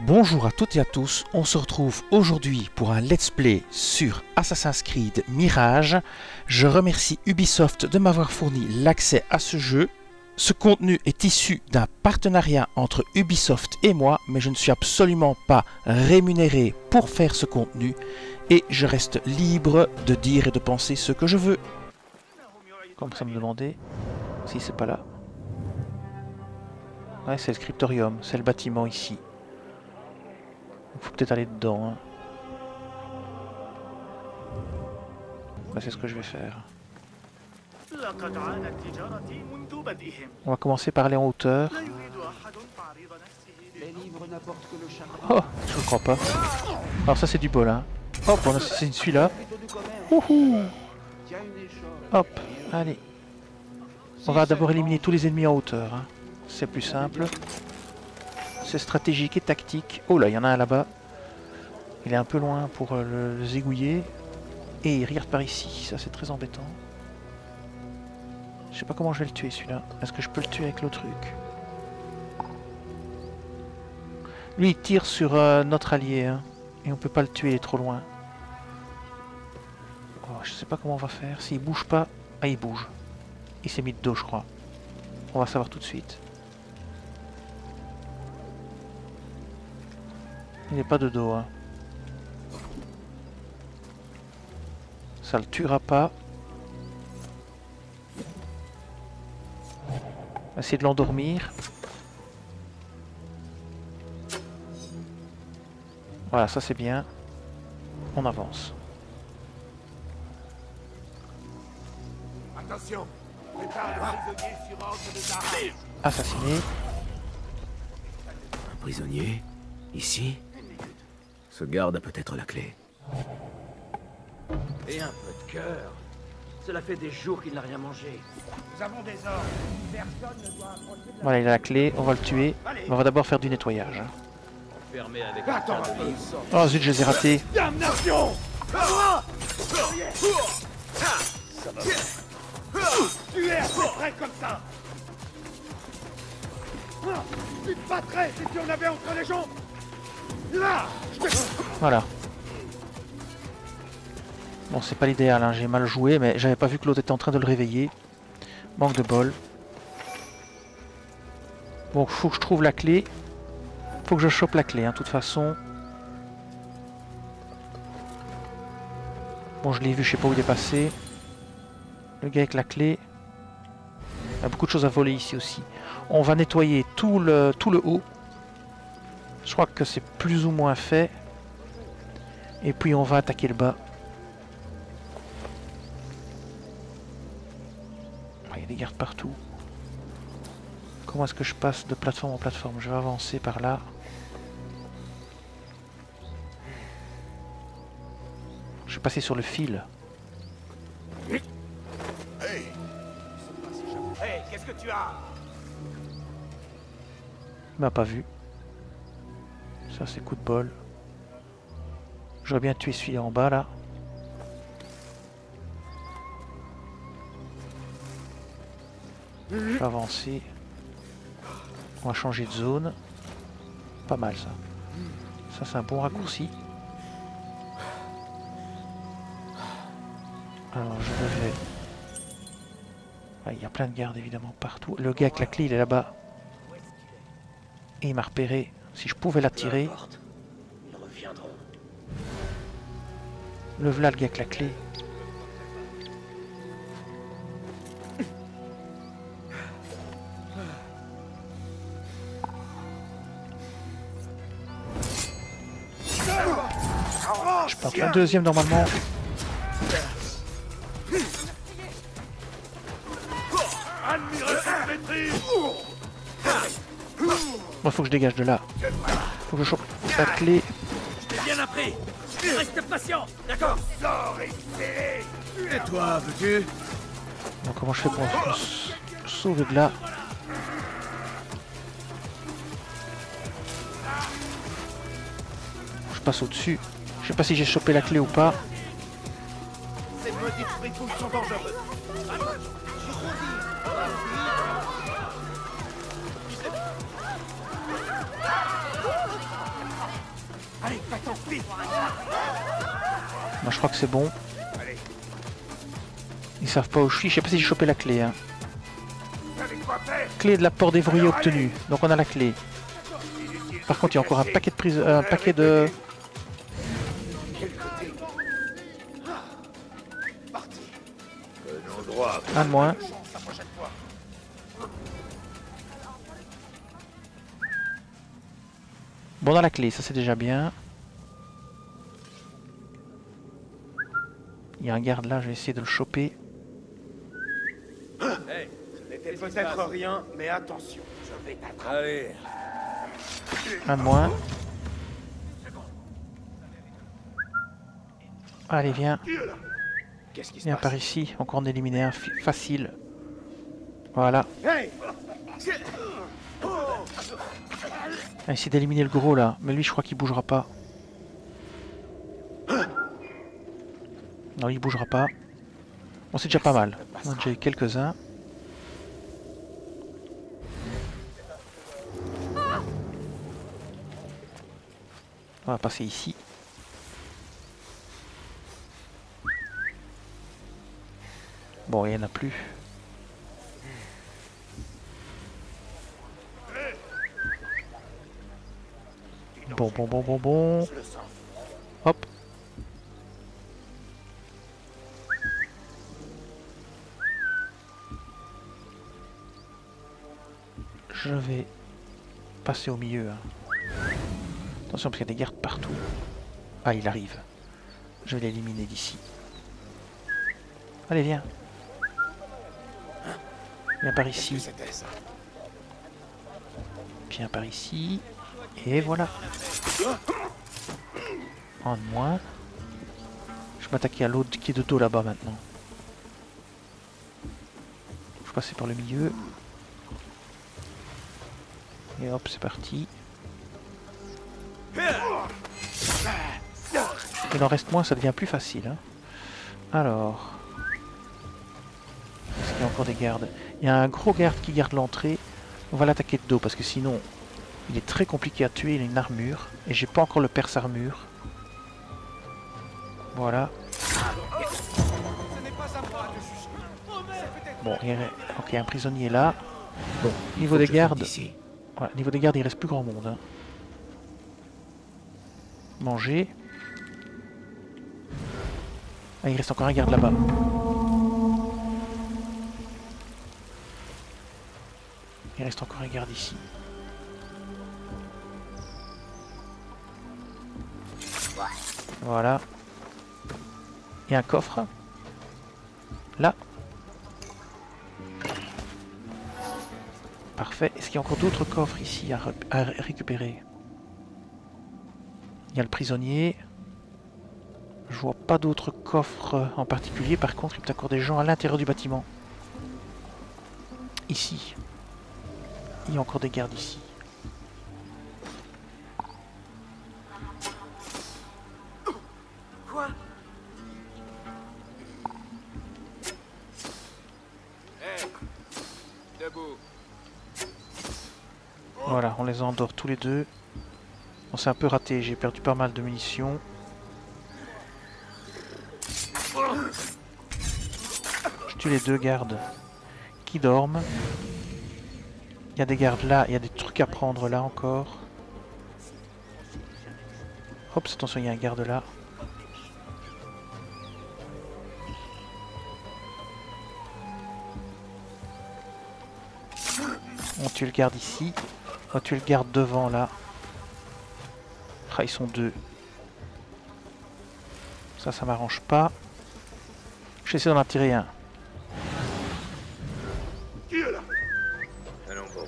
Bonjour à toutes et à tous, on se retrouve aujourd'hui pour un let's play sur Assassin's Creed Mirage. Je remercie Ubisoft de m'avoir fourni l'accès à ce jeu. Ce contenu est issu d'un partenariat entre Ubisoft et moi, mais je ne suis absolument pas rémunéré pour faire ce contenu et je reste libre de dire et de penser ce que je veux. Comme ça me demandait si c'est pas là. Ouais, c'est le scriptorium, c'est le bâtiment ici. Faut peut-être aller dedans. Hein. C'est ce que je vais faire. On va commencer par aller en hauteur. Oh, je ne crois pas. Alors ça c'est du bol. Hein. Hop, on a celui-là. Hop, allez. On va d'abord éliminer tous les ennemis en hauteur. Hein. C'est plus simple. C'est stratégique et tactique. Oh là, il y en a un là-bas. Il est un peu loin pour euh, le, zigouiller. Et il regarde par ici. Ça, c'est très embêtant. Je sais pas comment je vais le tuer, celui-là. Est-ce que je peux le tuer avec le truc? Lui, il tire sur euh, notre allié. Hein. Et on peut pas le tuer, il est trop loin. Oh, je sais pas comment on va faire. S'il bouge pas... Ah, il bouge. Il s'est mis de dos, je crois. On va savoir tout de suite. Il n'est pas de dos. Hein. Ça le tuera pas. Essayer de l'endormir. Voilà, ça c'est bien. On avance. Attention Assassiné. Un prisonnier? Ici? Ce garde a peut-être la clé. Et un peu de cœur. Cela fait des jours qu'il n'a rien mangé. Nous avons des ordres. Personne ne doit approcher de la... Voilà, il a la clé, on va le tuer. On va d'abord faire du nettoyage. Fermé avec Attends, oh zut, je les ai ratés. Damnation Tu es assez près comme ça Tu te battrais si tu en avais entre les jambes voilà. Bon, c'est pas l'idéal, hein. j'ai mal joué, mais j'avais pas vu que l'autre était en train de le réveiller. Manque de bol. Bon, faut que je trouve la clé. Faut que je chope la clé, hein, de toute façon. Bon, je l'ai vu, je sais pas où il est passé. Le gars avec la clé. Il y a beaucoup de choses à voler ici aussi. On va nettoyer tout le, tout le haut. Je crois que c'est plus ou moins fait. Et puis on va attaquer le bas. Ah, il y a des gardes partout. Comment est-ce que je passe de plateforme en plateforme? Je vais avancer par là. Je vais passer sur le fil. Hey qu'est-ce que tu as? Il m'a pas vu. Ça, c'est coup de bol. J'aurais bien tué celui en bas, là. Avancer. On va changer de zone. Pas mal, ça. Ça, c'est un bon raccourci. Alors, je devais... il y a plein de gardes, évidemment, partout. Le gars avec la clé, il est là-bas. Et il m'a repéré. Si je pouvais l'attirer. Le v'là le gars avec la clé. Je porte la deuxième normalement. Faut que je dégage de là. Faut que je chope la clé. Je bien appris. Reste patient, d'accord Et toi, veux-tu Bon, comment je fais pour sauver de là Je passe au-dessus. Je sais pas si j'ai chopé la clé ou pas. Ces sont Moi je crois que c'est bon. Ils savent pas où je suis. Je sais pas si j'ai chopé la clé. Hein. Clé de la porte déverrouillée obtenue. Donc on a la clé. Par contre, il y a encore un paquet de prise, un paquet de. Un moins. Bon, dans la clé, ça c'est déjà bien. Il y a un garde là, je vais essayer de le choper. Peut-être rien, mais attention, je vais t'attraper. Allez, Un de moins. Allez, viens. Qu'est-ce qui se Viens passe par ici. Encore en éliminer un facile. Voilà. Hey On va essayer d'éliminer le gros là. Mais lui, je crois qu'il bougera pas. Non, il bougera pas. Bon, c'est déjà pas mal. On a déjà eu quelques-uns. On va passer ici. Bon, il n'y en a plus. Bon, bon, bon, bon, bon. Passer au milieu. hein. Attention parce qu'il y a des gardes partout. Ah, il arrive. Je vais l'éliminer d'ici. Allez, viens. Viens par ici. Viens par ici. Et voilà. De moins. Je vais m'attaquer à l'autre qui est de dos là-bas maintenant. Je passer par le milieu. Et hop, c'est parti. Il en reste moins, ça devient plus facile. hein. Alors. Est-ce qu'il y a encore des gardes? Il y a un gros garde qui garde l'entrée. On va l'attaquer de dos parce que sinon il est très compliqué à tuer, il a une armure. Et j'ai pas encore le perce armure. Voilà. Bon, il y a, ok, un prisonnier là. bon. Niveau des gardes. Voilà, niveau des gardes, il reste plus grand monde. hein. Manger. Ah, il reste encore un garde là-bas. Il reste encore un garde ici. Voilà. A un coffre. Là. Parfait. Est-ce qu'il y a encore d'autres coffres ici à, re- à ré- récupérer? Il y a le prisonnier. Je vois pas d'autres coffres en particulier. Par contre, il y a peut-être encore des gens à l'intérieur du bâtiment. Ici. Il y a encore des gardes ici. Voilà, on les endort tous les deux. On s'est un peu raté, j'ai perdu pas mal de munitions. Je tue les deux gardes qui dorment. Il y a des gardes là, il y a des trucs à prendre là encore. Hop, attention, il y a un garde là. On tue le garde ici. On tue le garde devant là. Ah, ils sont deux. Ça, ça m'arrange pas. Je vais essayer d'en attirer un. Qui est là? Allons, bon.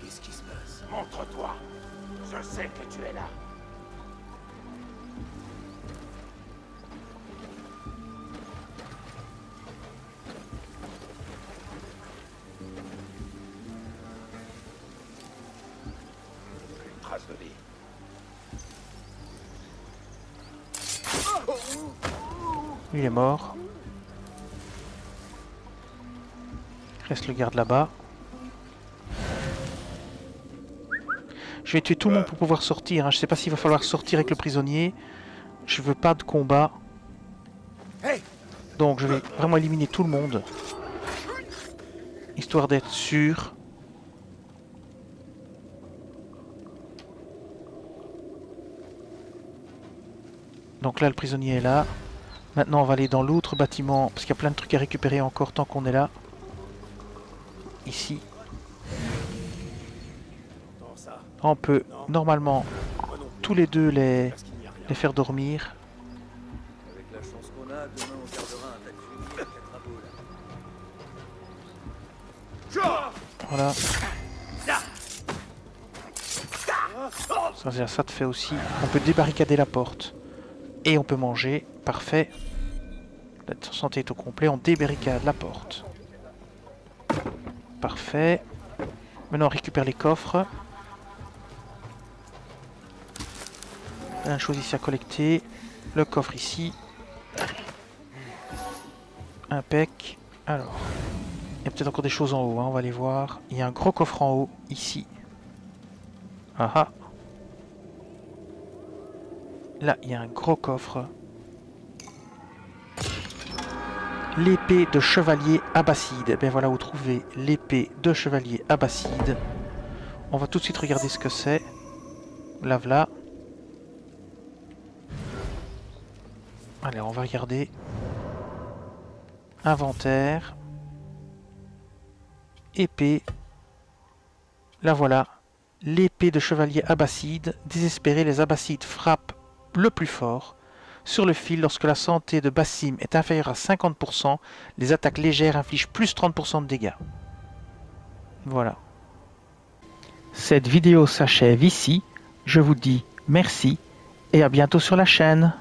Qu'est-ce qui se passe? Montre-toi. Je sais que tu es là. Il est mort. Reste le garde là-bas. Je vais tuer tout le monde pour pouvoir sortir. Hein. Je sais pas s'il va falloir sortir avec le prisonnier. Je veux pas de combat. Donc je vais vraiment éliminer tout le monde. Histoire d'être sûr. Donc là, le prisonnier est là. Maintenant, on va aller dans l'autre bâtiment, parce qu'il y a plein de trucs à récupérer encore tant qu'on est là. Ici. On peut normalement tous les deux les, les faire dormir. Voilà. Ça, ça te fait aussi. On peut débarricader la porte. Et on peut manger. Parfait. La santé est au complet. On débarricade la porte. Parfait. Maintenant on récupère les coffres. Une chose ici à collecter. Le coffre ici. Un pec. Alors. Il y a peut-être encore des choses en haut, hein, on va les voir. Il y a un gros coffre en haut, ici. Ah ah. Là, il y a un gros coffre. L'épée de chevalier abbasside. Bien voilà où trouver l'épée de chevalier abbasside. On va tout de suite regarder ce que c'est. Là, voilà. Allez, on va regarder. Inventaire. Épée. La voilà. L'épée de chevalier abbasside. Désespéré, les abbassides frappent le plus fort. Sur le fil, lorsque la santé de Bassim est inférieure à 50%, les attaques légères infligent plus 30% de dégâts. Voilà. Cette vidéo s'achève ici. Je vous dis merci et à bientôt sur la chaîne.